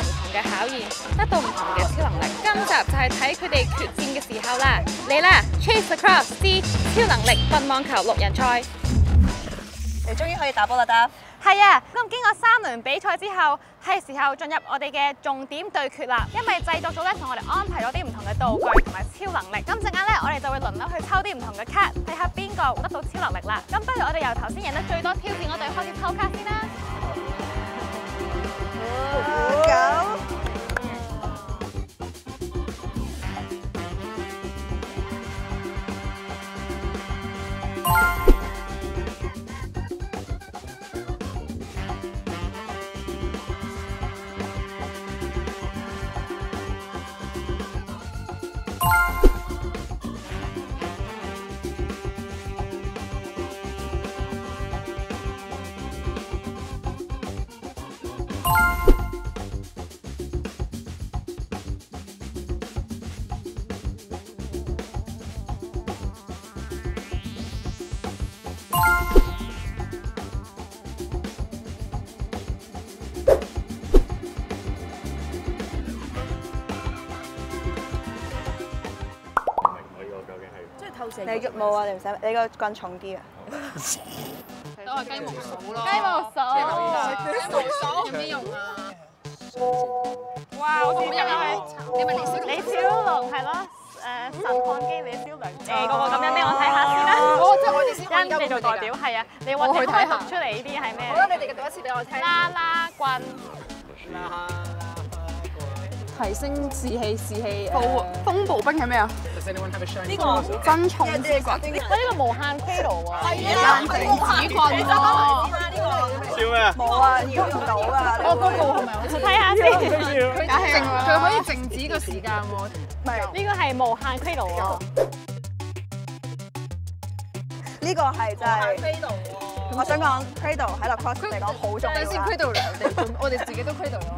唔同嘅考驗，得到唔同嘅超能力。今集就係睇佢哋決戰嘅時候啦！嚟啦，Chase Across 之超能力棍網球六人賽。你終於可以打波啦，得。係啊，咁經過三輪比賽之後，係時候進入我哋嘅重點對決啦。因為製作組咧同我哋安排咗啲唔同嘅道具同埋超能力，咁陣間咧我哋就會輪流去抽啲唔同嘅卡，睇下邊個會得到超能力啦。咁不如我哋由頭先贏得最多挑戰嗰隊開始抽卡你個冇啊，你唔使，你個棍重啲啊。都係雞毛掃咯。雞毛掃雞毛掃有咩用啊？哇，我點入去，你咪李小李小龍係咯，誒神漢機李小龍，誒個個咁樣俾我睇下先啦。哦，即係我哋先可以因你做代表係啊，你揾你可以讀出嚟呢啲係咩？好啦，你哋嘅讀一次俾我聽。啦啦棍。提升士氣，士氣。暴風暴兵係咩啊？呢個真重之棍。喂，呢個無限 K 爐喎。係啊，靜止棍喎。笑咩啊？冇啊，要唔到啊。我嗰個係咪好似？睇下先。佢靜，佢可以靜止個時間喎。唔係，呢個係無限 K 爐喎。呢個係真係。我想講 cradle 喺 lacrosse 嚟講好重要等先啊。cradle 兩地，我哋自己都 cradle 咗。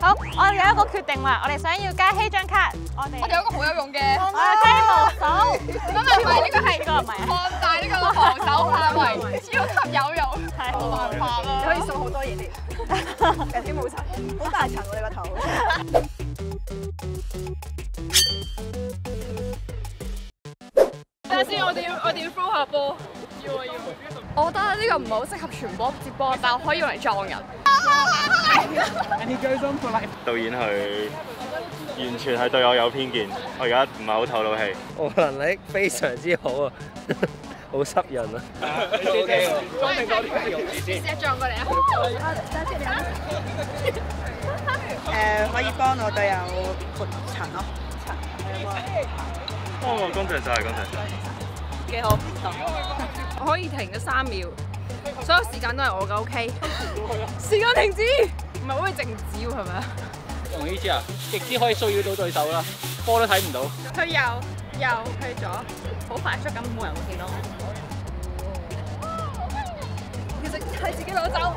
好，我哋有一個決定啦，我哋想要加希張卡，我哋我哋有一個好有用嘅，我哋雞毛手。咁啊唔係呢個係呢個唔係啊。擴大呢個防守範圍，超級有用。係冇辦法啦，你可以掃好多嘢添，人添冇塵，好大塵喎你個頭。等下先，我哋要我哋要 throw 下波。要啊要。我覺得呢個唔係好適合傳波接波，但係可以用嚟撞人。導演佢完全係對我有偏見，我而家唔係好透到氣。我能力非常之好啊，好濕潤啊。O K 喎，裝定多啲用先。試下撞過嚟啊！誒，可以幫我隊友撥塵咯。哦，多謝晒，多謝晒。幾好，我可以停咗三秒，所有時間都係我嘅 OK。時間停止，唔係可以靜止喎，係咪啊？用呢支啊，極之可以騷擾到對手啦，波都睇唔到。佢又又去咗，好快速咁冇人會見到我。其實係自己攞走。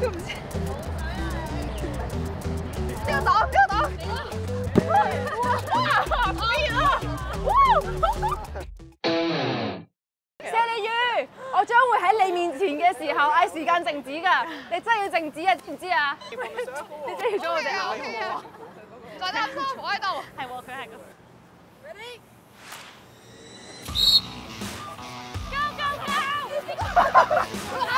都唔知。呢個擋，呢個擋。靜止㗎，你真係要靜止啊，知唔知啊？你真係要咗我哋咬好唔好啊？再擔心，我喺度。係喎，佢係咁。Oh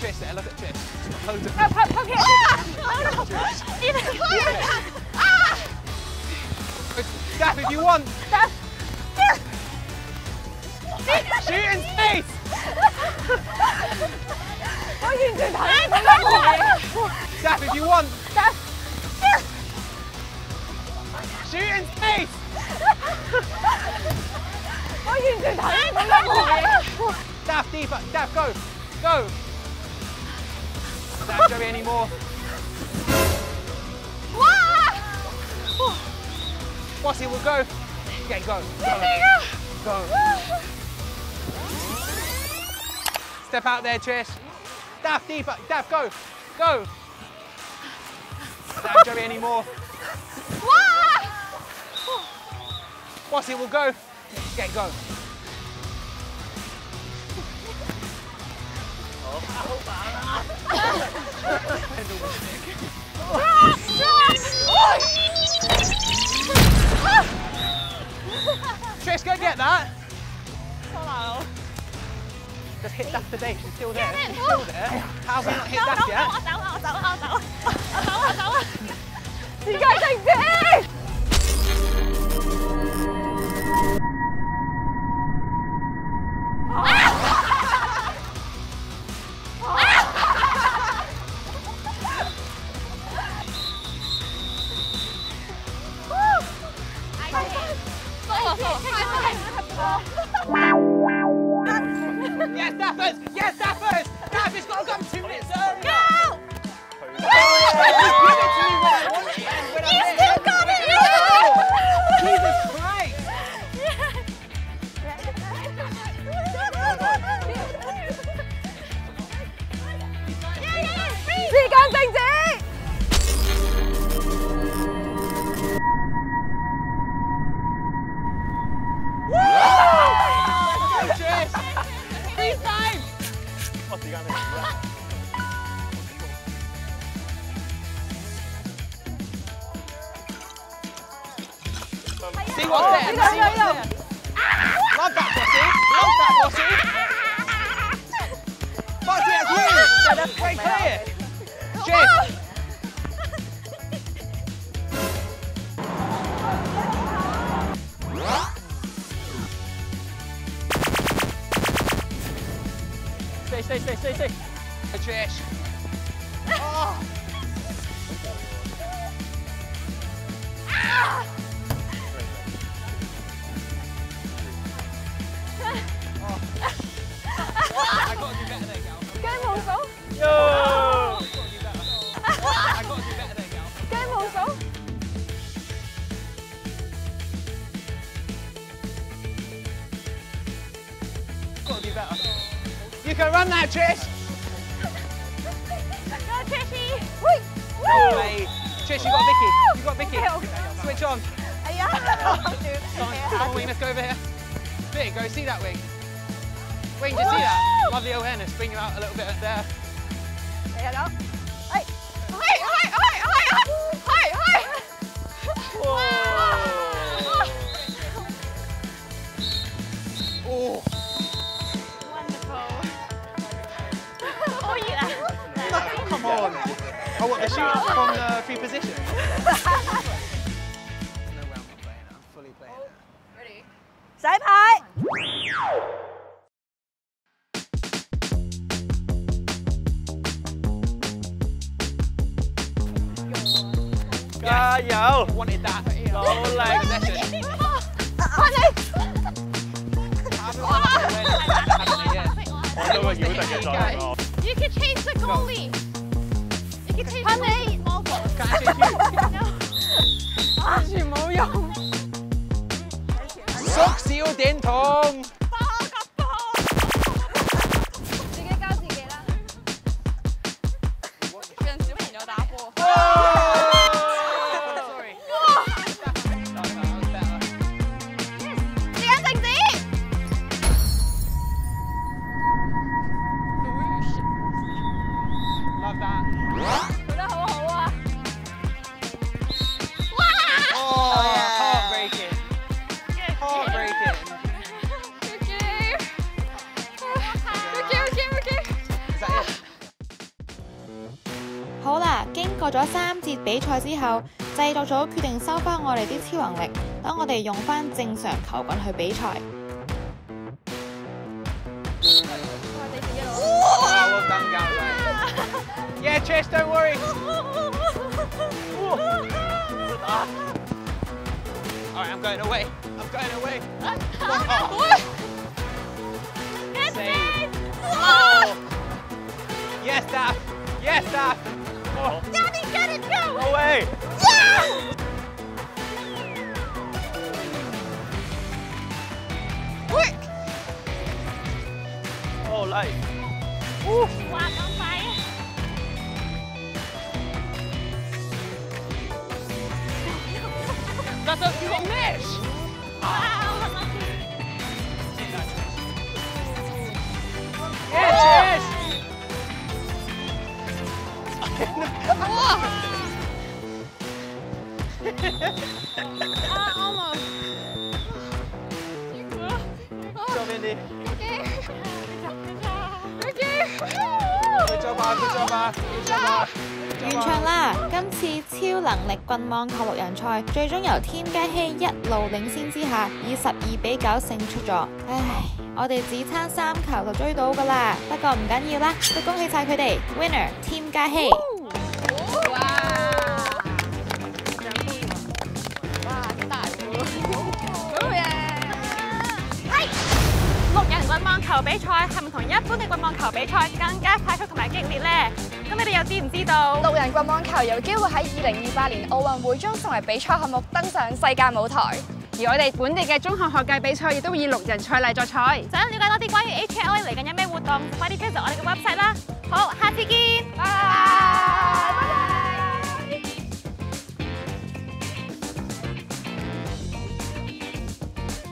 chest there, look at chest. Hold it. Up, up, up, here. Ah! Oh, no. Even higher. Ah! Gaff, if you want. Gaff. Shoot in space! Why you do that? Gaff, if you want. Gaff. Shoot in space! Why you do that? Gaff, deeper. Gaff, go. Go. Daff Joey any more. 哇！Bossy will go. Yeah, go. Go. Go. Step out there, Trish. Daff deeper. Daff go. Go. Daff Joey any more. 哇！Bossy will go. Yeah, go. Trish, go get that. Just hit that today, she's still there. She's still there. How's we not hit that yet? You guys ain't this? Yes, Daffers! Yes, Daffers! Daff, it's got to come two minutes early. Go! go run now, Trish. go, Trishy. Woo! Woo! Oh, hey. Trish, you got Vicky. You got Vicky. Switch on. Uh, yeah. Come on, wing. Let's go over here. Big, go see that wing. Wing, do you see that. Lovely awareness. Bring you out a little bit there. Hello. from the free position. no way I'm playing it. I'm fully playing oh. it. Ready? Side high. Yes. Yo. Wanted that. You can the goalie. 你可以我，赶紧去，没用，缩小点筒。過咗三節比賽之後，製作組決定收翻我哋啲超能力，等我哋用翻正常球棍去比賽。Oh, well done, guys. Yeah, Trish, don't worry. All right, I'm going away. I'm going away. Oh. Yes. Yes. No way! Ah, job, ah, good job, ah. 完場啦！今次超能力棍網球六人賽，最終由添加希一路領先之下，以十二比九勝出咗。唉，我哋只差三球就追到噶啦，不過唔緊要啦，都恭喜晒佢哋，winner 添加希。比賽係咪同一般嘅棍網球比賽更加快速同埋激烈呢？咁你哋又知唔知道？六人棍網球有機會喺二零二八年奧運會中成為比賽項目，登上世界舞台。而我哋本地嘅中學學界比賽亦都會以六人賽例作賽。想了解多啲關於 HLA 嚟緊有咩活動，快啲 visit 我哋嘅 website 啦！好，下次見。